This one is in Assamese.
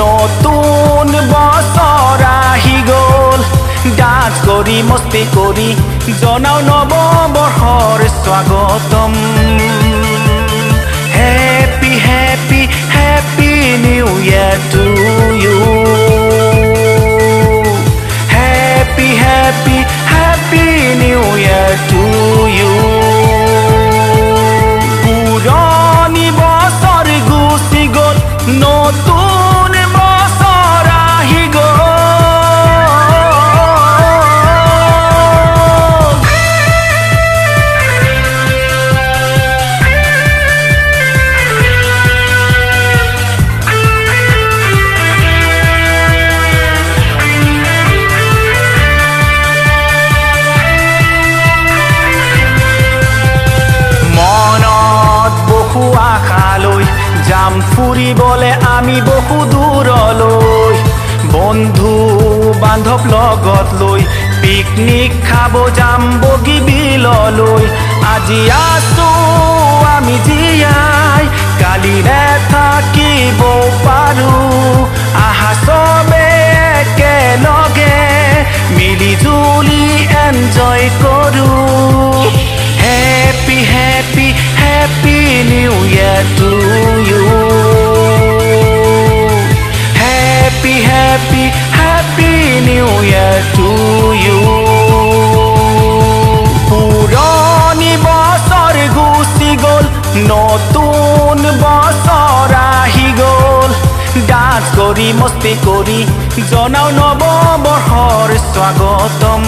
নতুন বছৰ আহি গ'ল। ডান্স কৰি মস্তি কৰি জনাও নৱবৰ্ষৰ স্বাগতম। যাম ফুৰিবলে আমি বহু দূৰলৈ বন্ধু বান্ধৱ লগত লৈ পিকনিক খাব যাম বগী বিললৈ আজি আছো পুৰণি বছৰ গুচি গ'ল নতুন বছৰ আহি গ'ল। ডান্স কৰি মস্তি কৰি নৱবৰ্ষৰ স্বাগতম।